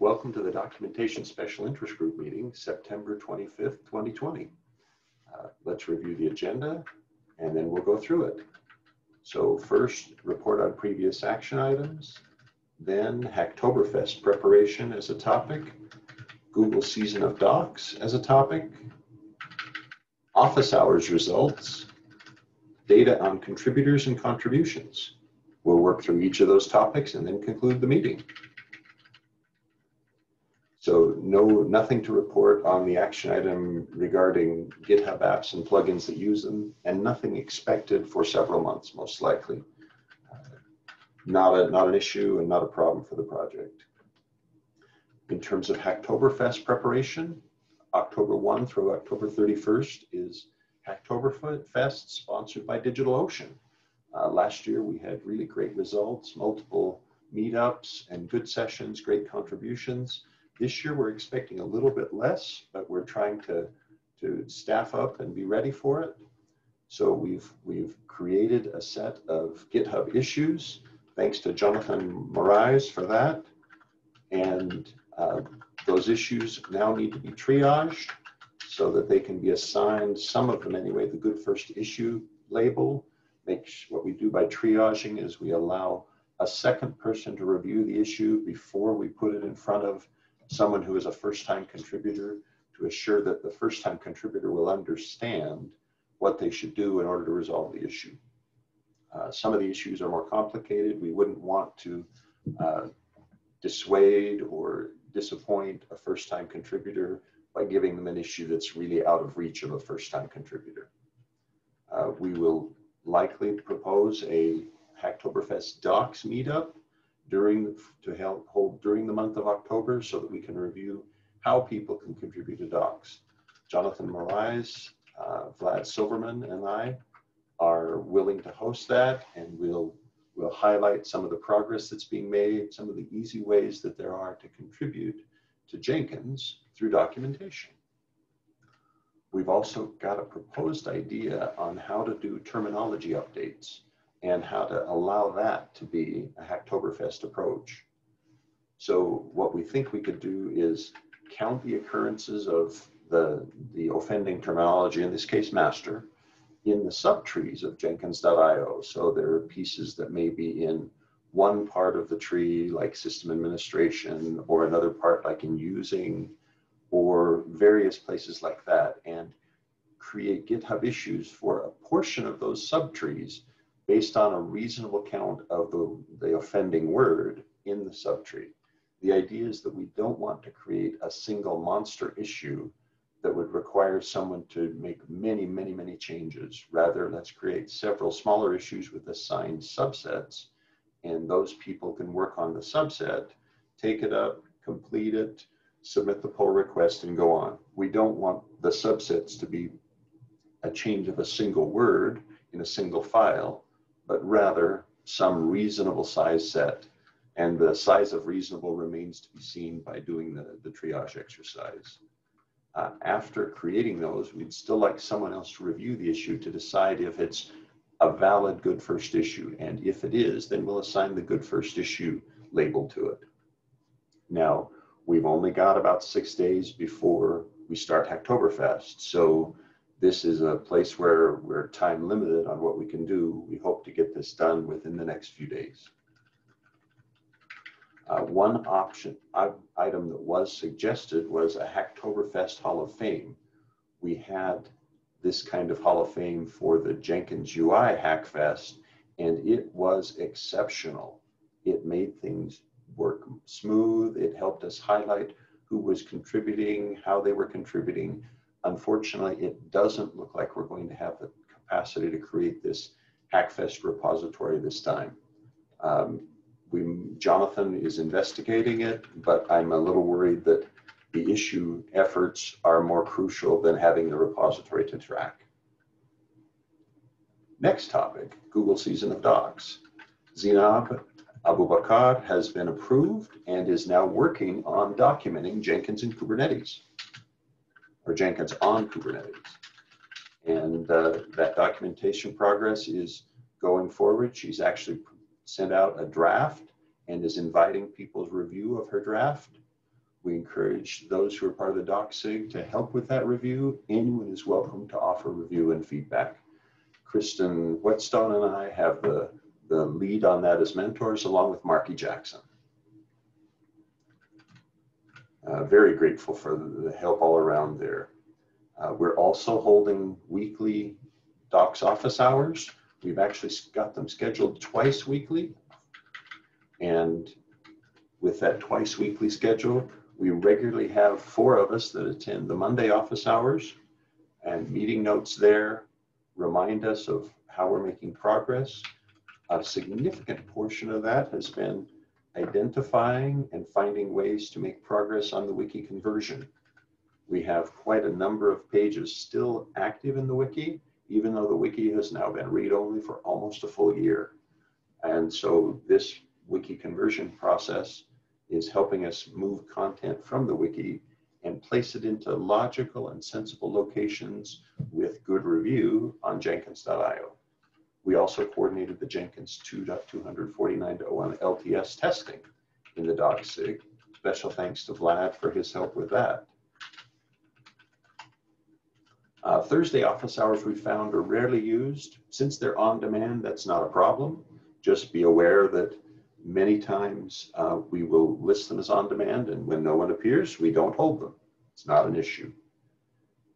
Welcome to the Documentation Special Interest Group meeting, September 25th, 2020. Uh, let's review the agenda and then we'll go through it. So first, report on previous action items, then Hacktoberfest preparation as a topic, Google Season of Docs as a topic, office hours results, data on contributors and contributions. We'll work through each of those topics and then conclude the meeting. So no, nothing to report on the action item regarding GitHub apps and plugins that use them, and nothing expected for several months, most likely. Uh, not, a, not an issue and not a problem for the project. In terms of Hacktoberfest preparation, October 1 through October 31st is Hacktoberfest sponsored by DigitalOcean. Uh, last year we had really great results, multiple meetups and good sessions, great contributions. This year we're expecting a little bit less, but we're trying to, to staff up and be ready for it. So we've, we've created a set of GitHub issues. Thanks to Jonathan Morais for that. And uh, those issues now need to be triaged so that they can be assigned, some of them anyway, the good first issue label. Make what we do by triaging is we allow a second person to review the issue before we put it in front of someone who is a first-time contributor to assure that the first-time contributor will understand what they should do in order to resolve the issue. Uh, some of the issues are more complicated. We wouldn't want to uh, dissuade or disappoint a first-time contributor by giving them an issue that's really out of reach of a first-time contributor. Uh, we will likely propose a Hacktoberfest Docs meetup during to help hold during the month of October so that we can review how people can contribute to docs. Jonathan Morais, uh, Vlad Silverman, and I are willing to host that, and we'll we'll highlight some of the progress that's being made, some of the easy ways that there are to contribute to Jenkins through documentation. We've also got a proposed idea on how to do terminology updates and how to allow that to be a Hacktoberfest approach. So what we think we could do is count the occurrences of the, the offending terminology, in this case master, in the subtrees of Jenkins.io. So there are pieces that may be in one part of the tree, like system administration, or another part like in using, or various places like that, and create GitHub issues for a portion of those subtrees based on a reasonable count of the, the offending word in the subtree. The idea is that we don't want to create a single monster issue that would require someone to make many, many, many changes. Rather, let's create several smaller issues with assigned subsets, and those people can work on the subset, take it up, complete it, submit the pull request, and go on. We don't want the subsets to be a change of a single word in a single file but rather some reasonable size set. And the size of reasonable remains to be seen by doing the, the triage exercise. Uh, after creating those, we'd still like someone else to review the issue to decide if it's a valid good first issue. And if it is, then we'll assign the good first issue label to it. Now, we've only got about six days before we start Hacktoberfest. So this is a place where we're time limited on what we can do. We hope to get this done within the next few days. Uh, one option uh, item that was suggested was a Hacktoberfest Hall of Fame. We had this kind of Hall of Fame for the Jenkins UI Hackfest, and it was exceptional. It made things work smooth. It helped us highlight who was contributing, how they were contributing, Unfortunately, it doesn't look like we're going to have the capacity to create this Hackfest repository this time. Um, we, Jonathan is investigating it, but I'm a little worried that the issue efforts are more crucial than having the repository to track. Next topic, Google Season of Docs. Zainab Abubakar has been approved and is now working on documenting Jenkins and Kubernetes or Jenkins on Kubernetes. And uh, that documentation progress is going forward. She's actually sent out a draft and is inviting people's review of her draft. We encourage those who are part of the DocSig to help with that review. Anyone is welcome to offer review and feedback. Kristin Whetstone and I have the, the lead on that as mentors along with Marky Jackson. Uh, very grateful for the help all around there. Uh, we're also holding weekly docs office hours. We've actually got them scheduled twice weekly. And with that twice weekly schedule, we regularly have four of us that attend the Monday office hours and meeting notes there remind us of how we're making progress. A significant portion of that has been identifying and finding ways to make progress on the wiki conversion. We have quite a number of pages still active in the wiki, even though the wiki has now been read-only for almost a full year. And so this wiki conversion process is helping us move content from the wiki and place it into logical and sensible locations with good review on Jenkins.io. We also coordinated the Jenkins 2.249.01 LTS testing in the DocSig. Special thanks to Vlad for his help with that. Uh, Thursday office hours we found are rarely used. Since they're on demand, that's not a problem. Just be aware that many times uh, we will list them as on demand and when no one appears, we don't hold them. It's not an issue.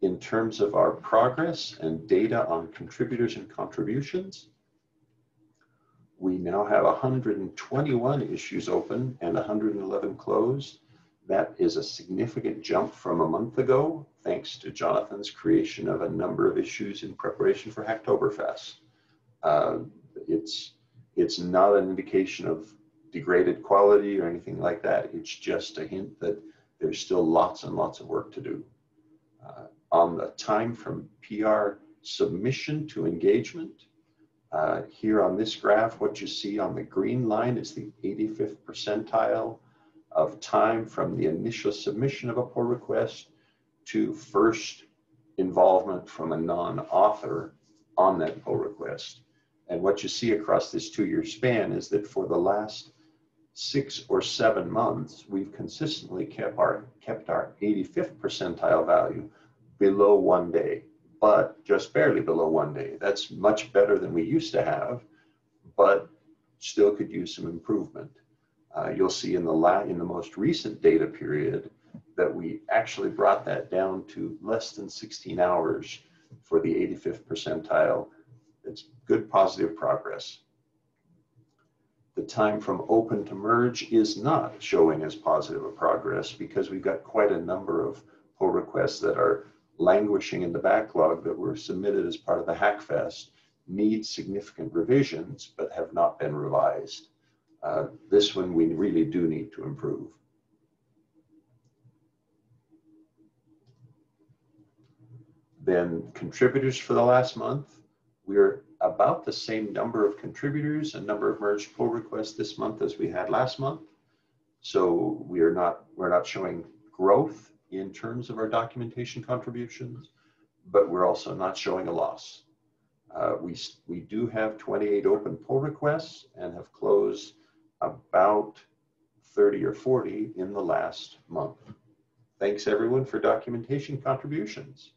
In terms of our progress and data on contributors and contributions, we now have 121 issues open and 111 closed. That is a significant jump from a month ago, thanks to Jonathan's creation of a number of issues in preparation for Hacktoberfest. Uh, it's it's not an indication of degraded quality or anything like that. It's just a hint that there's still lots and lots of work to do. Uh, on the time from PR submission to engagement, uh, here on this graph, what you see on the green line is the 85th percentile of time from the initial submission of a pull request to first involvement from a non-author on that pull request. And what you see across this two-year span is that for the last six or seven months, we've consistently kept our, kept our 85th percentile value below one day, but just barely below one day. That's much better than we used to have, but still could use some improvement. Uh, you'll see in the, la in the most recent data period that we actually brought that down to less than 16 hours for the 85th percentile it's good positive progress. The time from open to merge is not showing as positive a progress because we've got quite a number of pull requests that are languishing in the backlog that were submitted as part of the Hackfest need significant revisions but have not been revised. Uh, this one we really do need to improve. Then contributors for the last month, we're about the same number of contributors and number of merged pull requests this month as we had last month. So we are not, we're not showing growth in terms of our documentation contributions, but we're also not showing a loss. Uh, we, we do have 28 open pull requests and have closed about 30 or 40 in the last month. Thanks everyone for documentation contributions.